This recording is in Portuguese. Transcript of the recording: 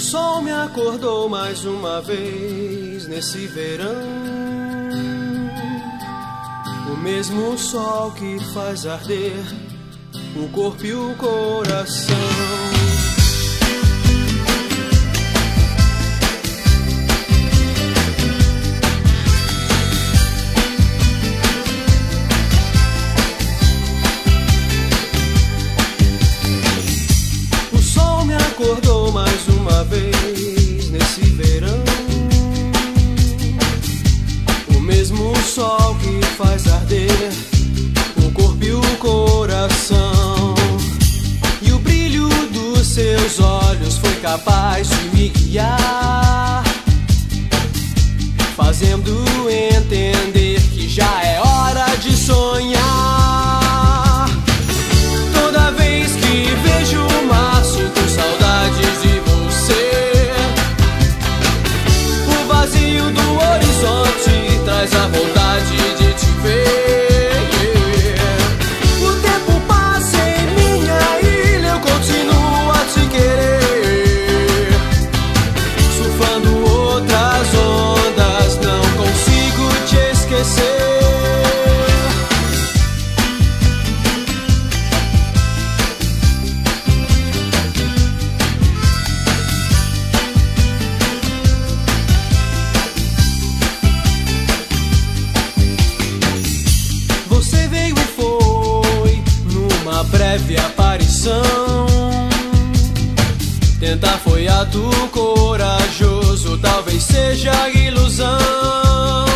Sol me acordou mais uma vez nesse verão. O mesmo sol que faz arder o corpo e o coração. Sol que faz arder o corpo e o coração. E o brilho dos seus olhos foi capaz de me guiar, fazendo entender que já é hora de Tentar foi ato corajoso, talvez seja ilusão.